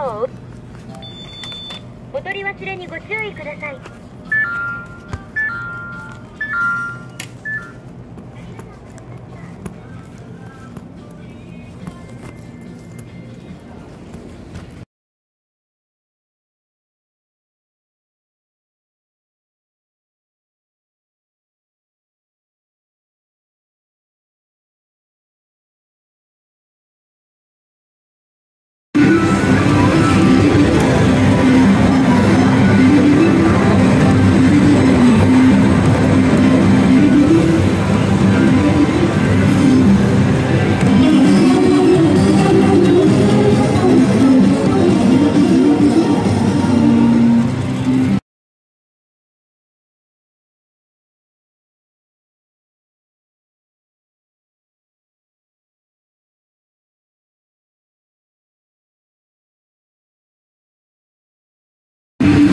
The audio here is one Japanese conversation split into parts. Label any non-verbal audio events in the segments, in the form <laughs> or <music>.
をお取り忘れにご注意ください。Thank <laughs> you.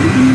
Mm-hmm.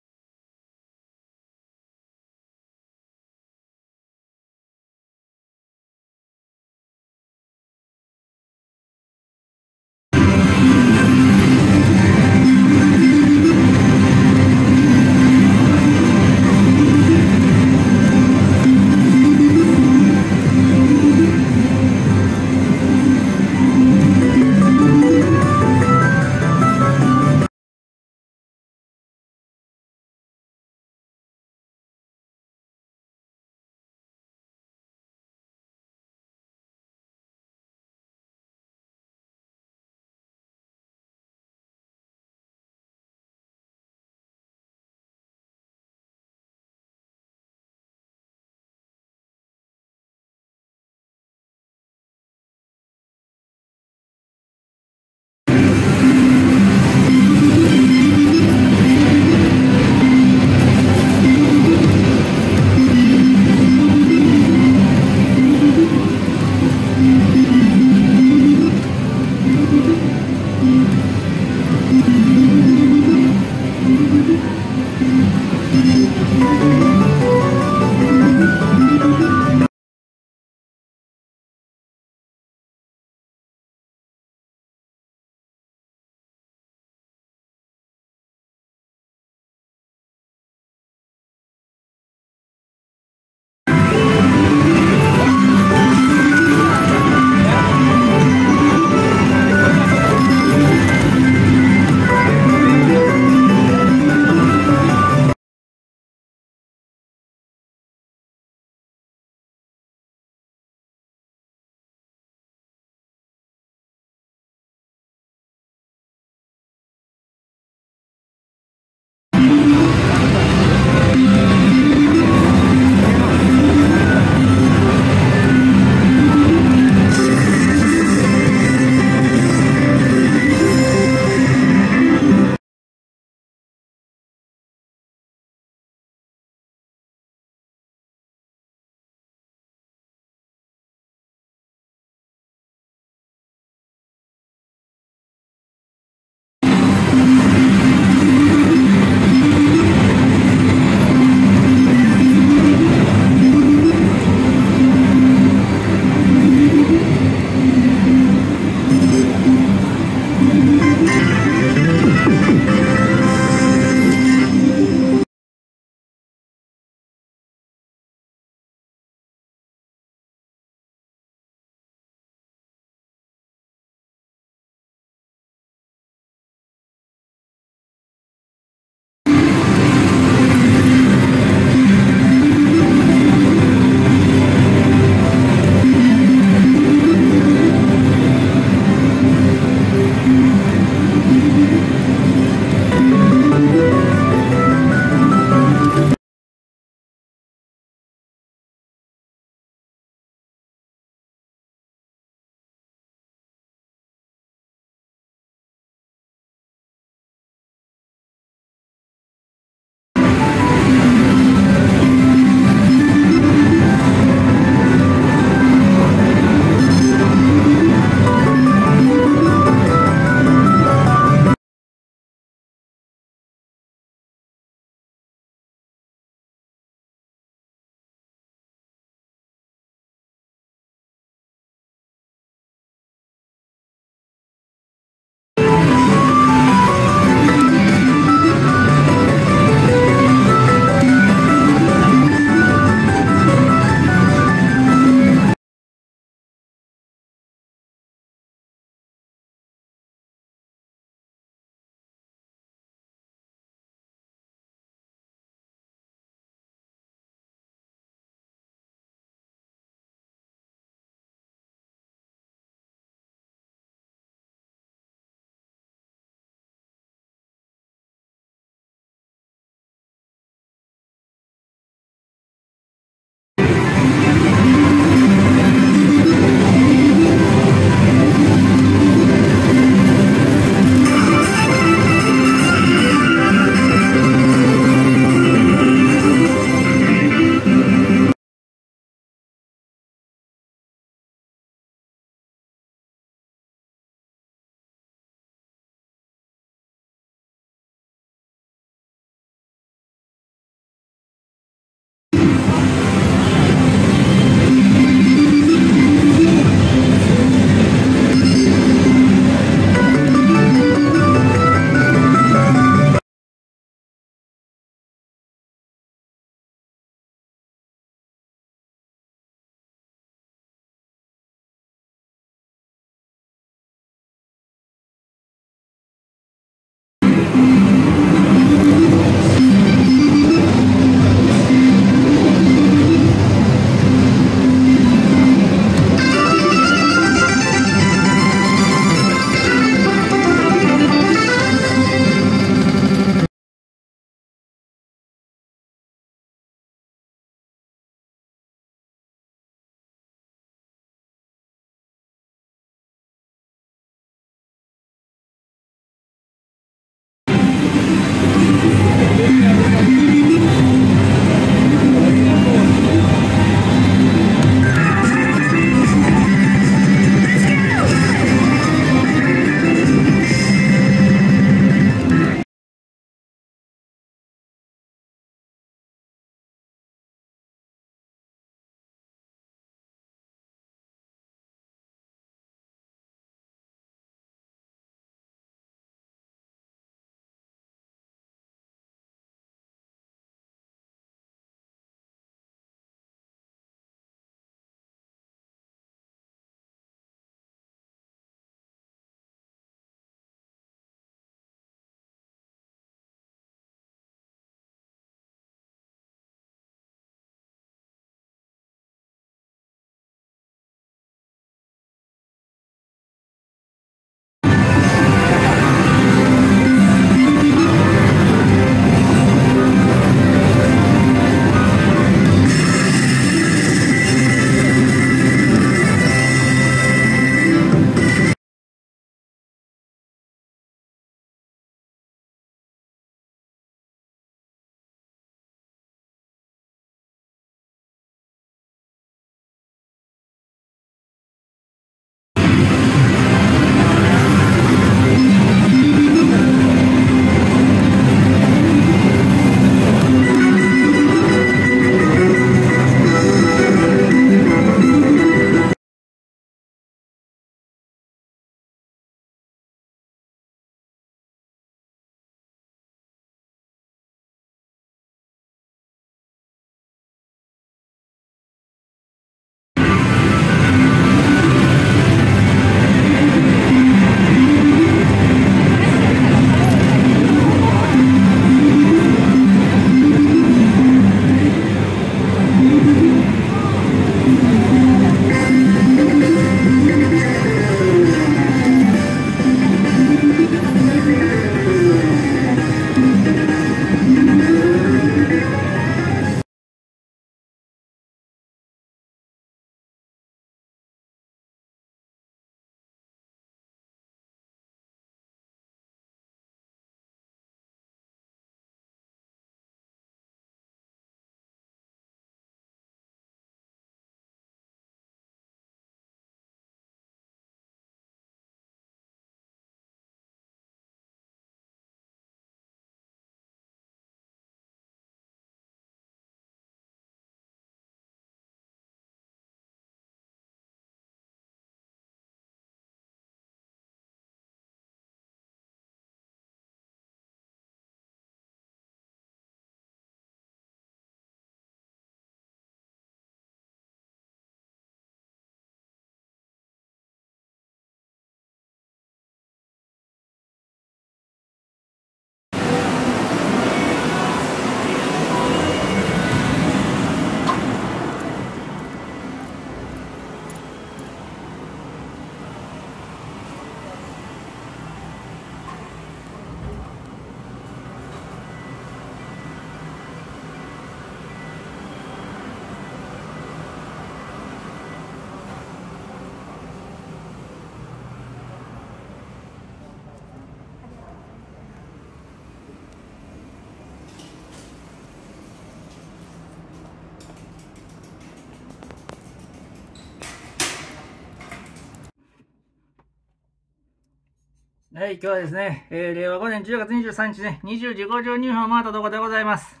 はい、今日はですね、えー、令和5年10月23日ね、20時52分を回ったところでございます。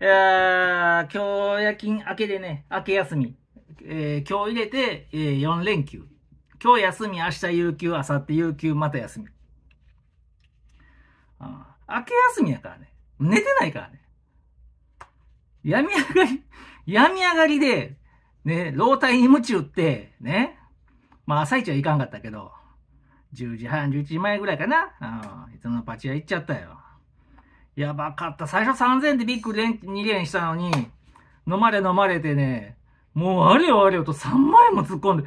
いやー、今日夜勤明けでね、明け休み。えー、今日入れて、えー、4連休。今日休み、明日有給、明後日有給、また休み。あー明け休みやからね。寝てないからね。病み上がり、病み上がりで、ね、老体に鞭打って、ね。まあ朝一はいかんかったけど、10時半、11時前ぐらいかな。うん。いつものパチ屋行っちゃったよ。やばかった。最初3000でビッグ連2連したのに、飲まれ飲まれてね、もうあれよあれよと3万円も突っ込んで、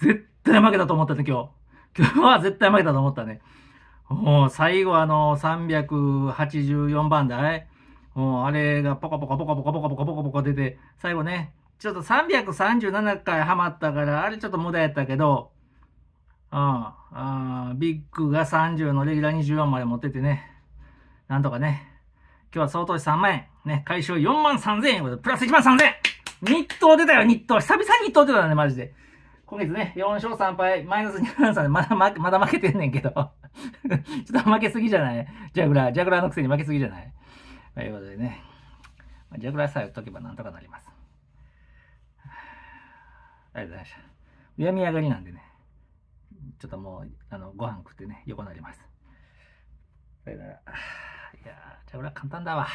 絶対負けたと思ったね、今日。今日は絶対負けたと思ったね。もう最後あの、384番台もうあれがポコポコポコポコポコポコポコポコ出て、最後ね、ちょっと337回ハマったから、あれちょっと無駄やったけど、うん、あービッグが30のレギュラー24まで持っててね、なんとかね、今日は総投資3万円、ね、回収4万3000円、プラス1万3000円。日東出たよ、日東久々に日東出たね、マジで。今月ね、4勝3敗、マイナス2万3で、まだ負け、まだ負けてんねんけど。<laughs> ちょっと負けすぎじゃない？ジャグラー、ジャグラーのくせに負けすぎじゃない？ということでね、ジャグラーさえ打っとけばなんとかなります。ありがとうございました。病み上がりなんでね、ちょっともう、あの、ご飯食ってね、横になります。それなら、いやじゃあ俺は簡単だわ。